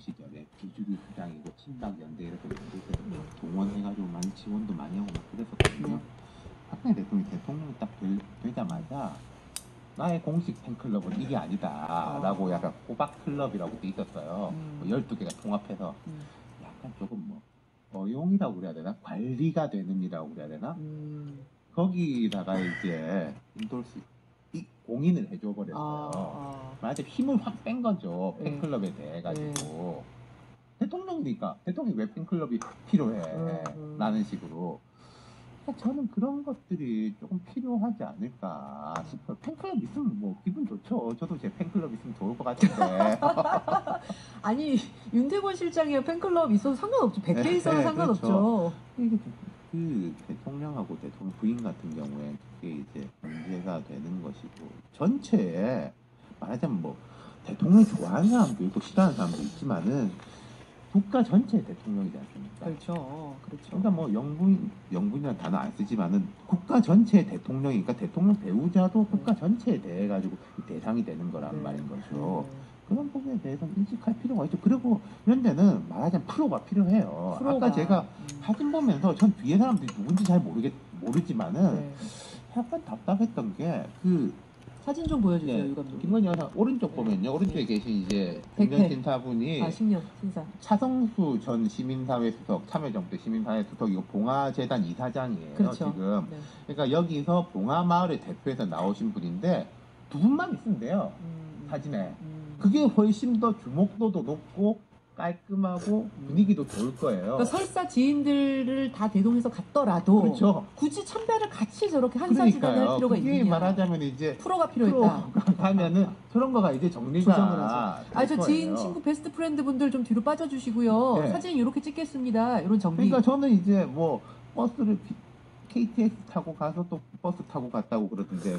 시절에 비주류 수장이고 친박 연대 이렇게 연대에서 동원해가지고 많이 지원도 많이 하고 막 그랬었거든요. 네. 박근혜 대통령이 대통령이 딱 될- 되자마자 나의 공식 팬클럽은 이게 아니다 라고 어. 약간 꼬박 클럽이라고 돼 있었어요. 음. 뭐 12개가 통합해서 음. 약간 조금 뭐 어용이라고 그래야 되나? 관리가 되는 이라고 그래야 되나? 음. 거기다가 이제 인돌스 이 공인을 해줘 아, 버렸어요. 아. 말하자면 힘을 확 뺀 거죠 네. 팬클럽에 대해 가지고 대통령이니까 대통령이 왜 팬클럽이 필요해 음, 음. 라는 식으로 저는 그런 것들이 조금 필요하지 않을까 싶어요 팬클럽 있으면 뭐 기분 좋죠 저도 제 팬클럽 있으면 좋을 것 같은데 아니 윤태권 실장이야 팬클럽 있어도 상관없죠. 100개 네, 있어도 네, 상관없죠. 이게 그 대통령하고 대통령 부인 같은 경우에 그게 이제 문제가 되는 것이고 전체에 말하자면 뭐 대통령 좋아하는 사람도 있고 싫어하는 사람도 있지만은 국가 전체의 대통령이지 않습니까? 그렇죠. 그렇죠. 그러니까 뭐 영분 영분이라는 단어 안 쓰지만은 국가 전체의 대통령이니까 대통령 배우자도 국가 전체에 대해 가지고 대상이 되는 거란 네. 말인 거죠. 네. 그런 부분에 대해서는 인식할 필요가 있죠. 그리고 현대는 말하자면 프로가 필요해요. 프로가, 아까 제가 음. 사진 보면서 전 뒤에 사람들이 누군지 잘 모르겠 모르지만은 네. 약간 답답했던 게 그 사진 좀 보여주세요, 네, 유 감독. 김건희 여사 오른쪽 네. 보면요 오른쪽에 네. 계신 이제 백회. 중년신사분이 아, 10년 신사. 차성수 전 시민사회 수석 참여정부 시민사회 수석 이거 봉화재단 이사장이에요 그렇죠. 지금 네. 그러니까 여기서 봉화마을의 대표에서 나오신 분인데 두 분만 있으면 돼요 음, 사진에 음. 그게 훨씬 더 주목도도 높고 깔끔하고 분위기도 좋을 거예요 그러니까 설사 지인들을 다 대동해서 갔더라도 그렇죠 굳이 참배를 같이 저렇게 한 사진을 할 필요가 그게 있느냐. 말하자면 이제 프로가 필요했다. 가면은 저런 거가 이제 정리가 아, 저 지인. 친구, best friend 분들 좀 뒤로 빠져주시고요. 네. 사진 이렇게 찍겠습니다. 이런 정리. 그러니까 저는 이제 뭐 버스를 비- KTX 타고 가서 또 버스 타고 갔다고 그러던데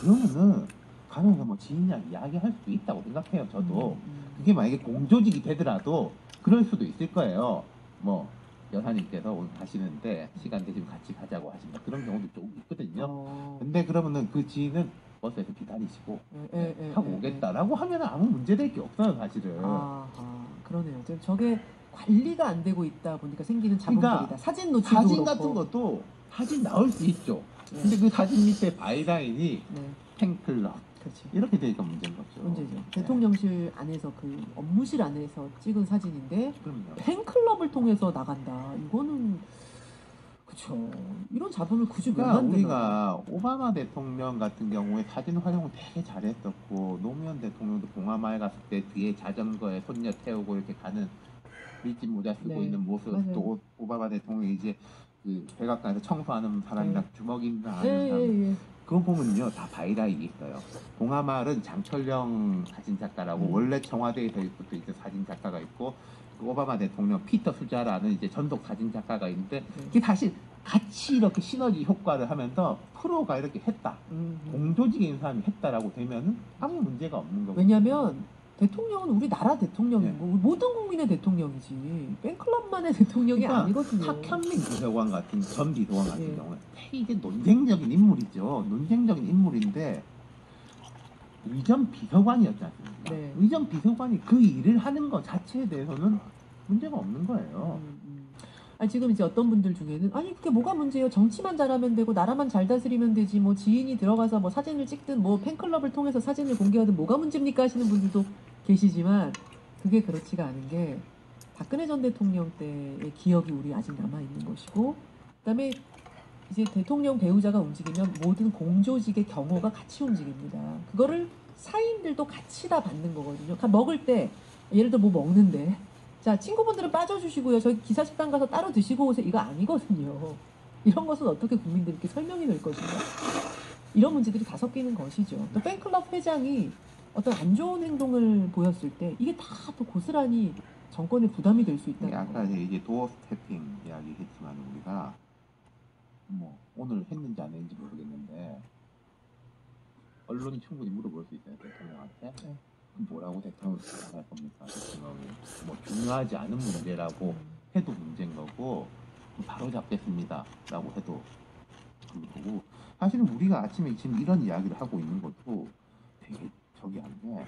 그러면은 가면서 뭐 지인이랑 이야기할 수도 있다고 생각해요 저도 음, 음. 그게 만약에 공조직이 되더라도 그럴 수도 있을 거예요 뭐 여사님께서 오늘 가시는데 시간 되시면 같이 가자고 하신다 그런 경우도 좀 있거든요 어. 근데 그러면은 그 지인은 버스에서 기다리시고 예, 예, 예, 하고 예, 오겠다라고 하면 아무 문제될 게 없어요 사실은 아, 아, 그러네요. 지금 저게 관리가 안 되고 있다 보니까 생기는 자본들이다. 그러니까 사진 노출도 사진 그렇고. 같은 것도 사진 나올 수 있죠 네. 근데 그 사진 밑에 바이라인이 네, 팬클럽 그렇지. 이렇게 되니까 문제인 거죠. 문제죠. 네. 대통령실 안에서 그 업무실 안에서 찍은 사진인데 그럼요. 팬클럽을 통해서 나간다. 이거는 그쵸. 이런 자본을 굳이 왜 그러니까? 우리가 오바마 대통령 같은 경우에 사진 활용을 되게 잘했었고 노무현 대통령도 봉화마을 갔을 때 뒤에 자전거에 손녀 태우고 이렇게 가는 밀짚 모자 쓰고 네, 있는 모습 맞아요. 또 오- 오바마 대통령이 이제 그 백악관에서 청소하는 사람이랑 주먹인가 하는 예, 사람 예, 예. 그거 보면요 다 byline이 있어요. 봉하마을은 장철영 사진 작가라고 음. 원래 청와대에서부터 이제 사진 작가가 있고 그 오바마 대통령 피터 수자라는 이제 전속 사진 작가가 있는데 네. 이게 다시 같이 이렇게 시너지 효과를 하면서 프로가 이렇게 했다 음, 음. 있는 사람이 했다라고 되면은 아무 문제가 없는 거고 왜냐면 대통령은 우리나라 대통령이고 네. 모든 국민의 대통령이지 팬클럽만의 대통령이 그러니까 아니거든요. 탁현민 비서관 같은 전 비서관 같은 예. 경우는 이제 논쟁적인 인물이죠. 논쟁적인 인물인데 의전 비서관이었지 않습니까? 네. 의전 비서관이 그 일을 하는 것 자체에 대해서는 문제가 없는 거예요. 음, 음. 아니 지금 이제 어떤 분들 중에는 아니 그게 뭐가 문제예요? 정치만 잘하면 되고 나라만 잘 다스리면 되지 뭐 지인이 들어가서 뭐 사진을 찍든 뭐 팬클럽을 통해서 사진을 공개하든 뭐가 문제입니까 하시는 분들도 계시지만 그게 그렇지가 않은 게 박근혜 전 대통령 때의 기억이 우리 아직 남아 있는 것이고 그다음에 이제 대통령 배우자가 움직이면 모든 공조직의 경호가 같이 움직입니다. 그거를 사인들도 같이 다 받는 거거든요. 그러니까 먹을 때 예를 들어 뭐 먹는데 자 친구분들은 빠져주시고요. 저희 기사 식당 가서 따로 드시고 오세요. 이거 아니거든요. 이런 것은 어떻게 국민들께 설명이 될 것인가? 이런 문제들이 다 섞이는 것이죠. 또 팬클럽 회장이 어떤 안 좋은 행동을 보였을 때 이게 다 또 고스란히 정권에 부담이 될 수 있다는 아까 거예요. 이제 도어 스태핑 이야기 했지만 우리가 뭐 오늘 했는지 안 했는지 모르겠는데 언론이 충분히 물어볼 수 있어요 대통령한테 네. 뭐라고 대통령 답할 겁니까 대통령이 뭐 중요하지 않은 문제라고 음. 해도 문제인 거고 바로 잡겠습니다라고 해도 그런 거고 사실은 우리가 아침에 지금 이런 이야기를 하고 있는 것도 되게 저기 한데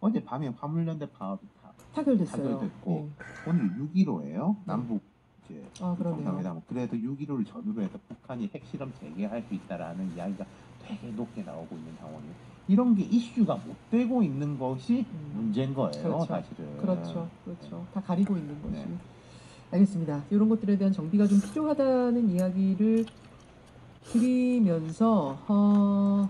어제 밤에 화물연대 파업이 다 타결됐어요. 타결됐고. 네. 오늘 6.15예요. 남북 이제 아. 정상회담. 그래도 6.15를 전후로 해서 북한이 핵실험 재개할 수 있다라는 이야기가 되게 높게 나오고 있는 상황이에요. 이런 게 이슈가 못 되고 있는 것이 음. 문제인 거예요, 그렇죠. 사실은. 그렇죠. 그렇죠. 다 가리고 있는 것이. 네. 알겠습니다. 이런 것들에 대한 정비가 좀 필요하다는 이야기를 드리면서 어,